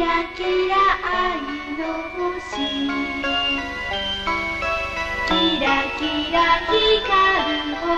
ラキラ愛の星。キラキラ光る星。